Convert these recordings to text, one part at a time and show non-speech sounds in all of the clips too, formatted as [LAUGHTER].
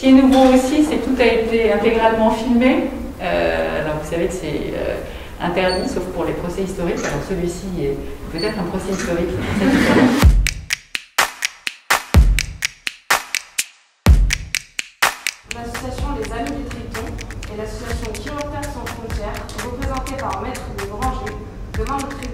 Ce qui est nouveau aussi, c'est que tout a été intégralement filmé. Euh, alors vous savez que c'est euh, interdit, sauf pour les procès historiques. Alors celui-ci est peut-être un procès historique. L'association Les Amis du Triton et l'association Chiroptères sans frontières, représentées par Maître de Granger, demandent le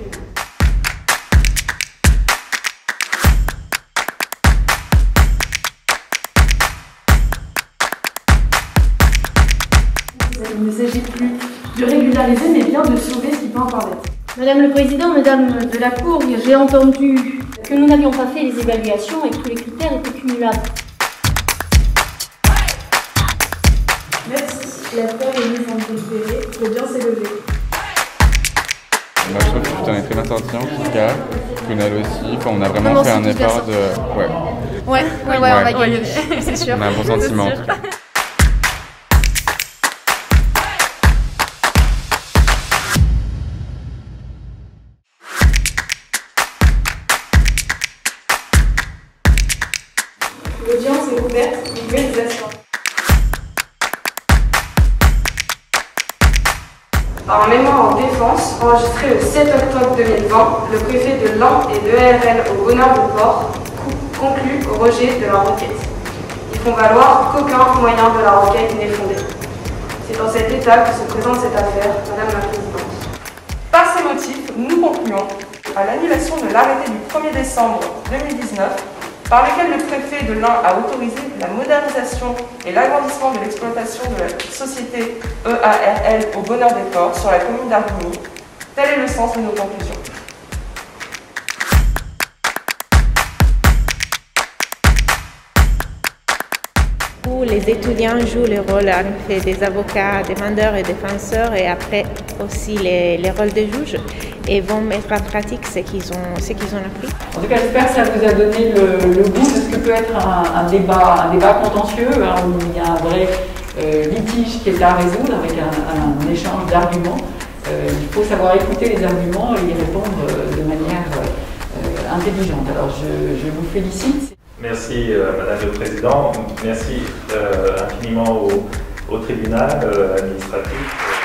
Il ne s'agit plus de régulariser, mais bien de sauver ce qui peut encore l'être. Madame le Président, Madame de la Cour, j'ai entendu que nous n'avions pas fait les évaluations et que tous les critères étaient cumulables. Merci. La terre est mise en délibéré. Le bien s'est levé. Moi, je trouve que tu t'en es très bien sorti en tout cas. Prunel aussi. Enfin, on a vraiment fait un effort de. Ouais, Ouais, ouais, ouais, on va gagner, [LAUGHS] c'est sûr. on a un bon sentiment asseoir. Par un mémoire en défense enregistré le 7 octobre 2020, le préfet de l'AN et de l'ERL au bonheur de port co- conclut au rejet de la requête. Ils font valoir qu'aucun moyen de la requête n'est fondé. C'est dans cet état que se présente cette affaire, Madame la Présidente. Par ces motifs, nous concluons à l'annulation de l'arrêté du 1er décembre 2019 par lequel le préfet de l'Ain a autorisé la modernisation et l'agrandissement de l'exploitation de la société EARL au bonheur des ports sur la commune d'Argouny. Tel est le sens de nos conclusions. où les étudiants jouent le rôle en fait, des avocats, demandeurs et défenseurs et après aussi les, les rôles de juges et vont mettre en pratique ce qu'ils ont, ce qu'ils ont appris. En tout cas, j'espère que ça vous a donné le, le goût de ce que peut être un, un débat, un débat contentieux, hein, où il y a un vrai euh, litige qui est à résoudre avec un, un échange d'arguments. Euh, il faut savoir écouter les arguments et y répondre euh, de manière euh, intelligente. Alors, je, je vous félicite. Merci euh, Madame le Président, merci euh, infiniment au, au tribunal euh, administratif.